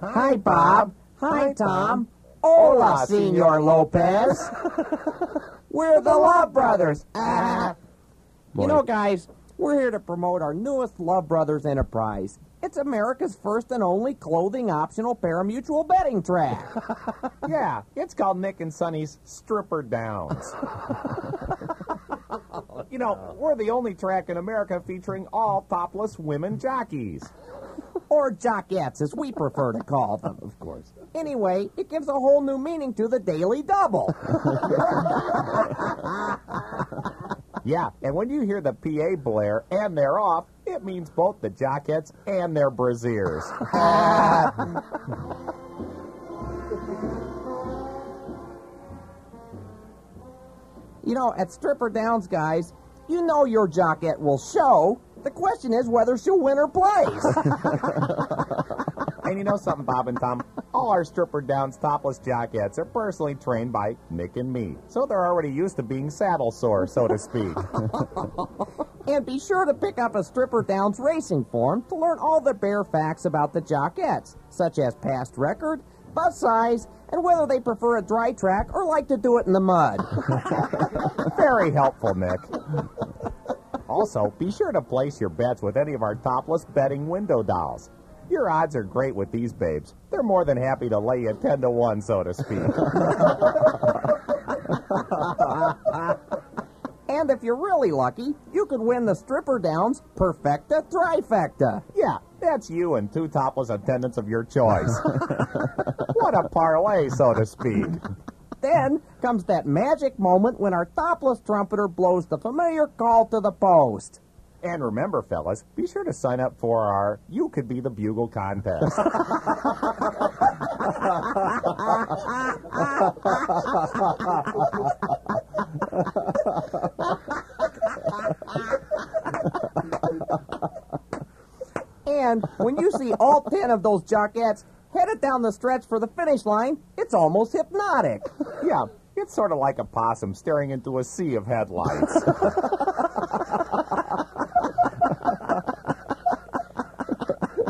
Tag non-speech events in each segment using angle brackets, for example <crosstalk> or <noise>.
Hi, Bob. Hi, Tom. Hola, Senor Lopez. <laughs> We're the Love Brothers. Ah. <laughs> You know, guys, we're here to promote our newest Love Brothers enterprise. It's America's first and only clothing optional parimutuel betting track. <laughs> Yeah, it's called Nick and Sonny's Stripper Downs. you know, we're the only track in America featuring all topless women jockeys. Or jockettes, as we prefer to call them. Of course. Anyway, it gives a whole new meaning to the daily double. <laughs> Yeah, and when you hear the PA blare and they're off, it means both the jockettes and their brassiers. <laughs> You know, at Stripper Downs, guys, you know your jockette will show. The question is whether she'll win or place. <laughs> and you know something, Bob and Tom? All our Stripper Downs topless jockettes are personally trained by Nick and me, so they're already used to being saddle sore, so to speak. <laughs> and be sure to pick up a Stripper Downs racing form to learn all the bare facts about the jockettes, such as past record, bus size, and whether they prefer a dry track or like to do it in the mud. <laughs> Very helpful, Nick. Also, be sure to place your bets with any of our topless betting window dolls. Your odds are great with these babes. They're more than happy to lay you 10 to 1, so to speak. <laughs> and if you're really lucky, you could win the Stripper Downs Perfecta Trifecta. yeah, that's you and two topless attendants of your choice. <laughs> what a parlay, so to speak. Then comes that magic moment when our topless trumpeter blows the familiar call to the post. And remember, fellas, be sure to sign up for our You Could Be the Bugle contest. And when you see all ten of those jockettes headed down the stretch for the finish line, it's almost hypnotic. Yeah, it's sort of like a possum staring into a sea of headlights. <laughs>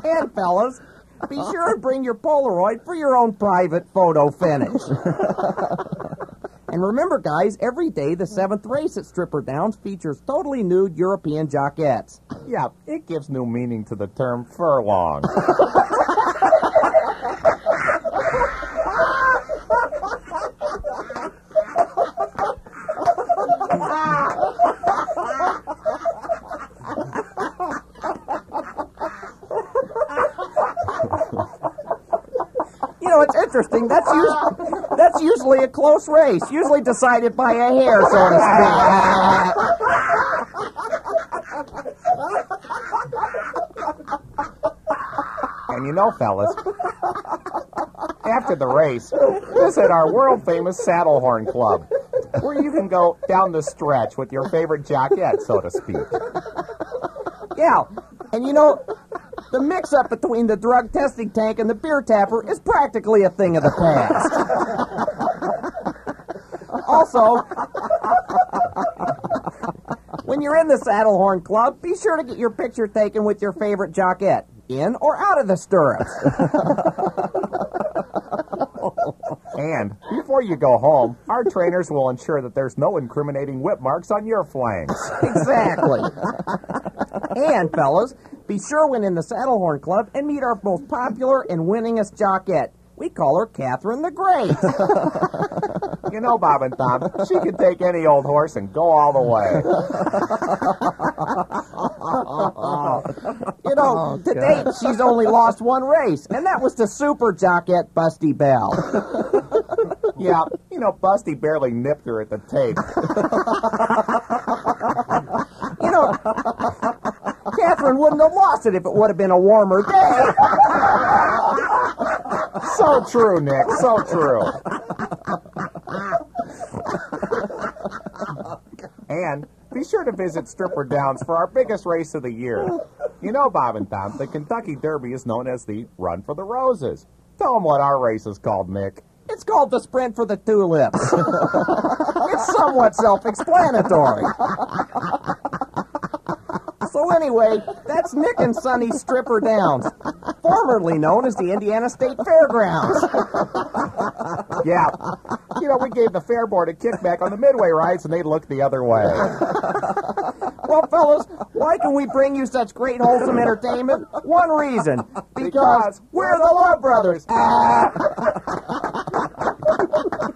And fellas, be sure to bring your Polaroid for your own private photo finish. and remember, guys, every day the seventh race at Stripper Downs features totally nude European jockettes. yeah, it gives new meaning to the term furlong. <laughs> know, it's interesting. That's us- that's usually a close race, usually decided by a hair, so to speak. And you know, fellas, after the race, visit our world famous Saddlehorn Club, where you can go down the stretch with your favorite jockette, so to speak. Yeah, and you know, the mix-up between the drug testing tank and the beer tapper is practically a thing of the past. also, when you're in the Saddlehorn Club, be sure to get your picture taken with your favorite jockette, in or out of the stirrups. And before you go home, our trainers will ensure that there's no incriminating whip marks on your flanks. exactly. and, fellas, be sure when in the Saddlehorn Club and meet our most popular and winningest jockette. We call her Catherine the Great. <laughs> You know, Bob and Tom, she can take any old horse and go all the way. You know, oh, to date, she's only lost one race, and that was to super jockette Busty Bell. <laughs> Yeah, you know, Busty barely nipped her at the tape. <laughs> You know, Catherine wouldn't have lost it if it would have been a warmer day. <laughs> So true, Nick, so true. And be sure to visit Stripper Downs for our biggest race of the year. You know, Bob and Tom, the Kentucky Derby is known as the Run for the Roses. Tell them what our race is called, Nick. It's called the sprint for the tulips. <laughs> it's somewhat self-explanatory. so Anyway, that's Nick and Sonny's Stripper Downs, formerly known as the Indiana State Fairgrounds. <laughs> Yeah. You know, we gave the fair board a kickback on the midway rides, and they looked the other way. Well, fellas, why can we bring you such great wholesome entertainment? One reason. Because we're the Love Brothers. Ah. <laughs> <laughs>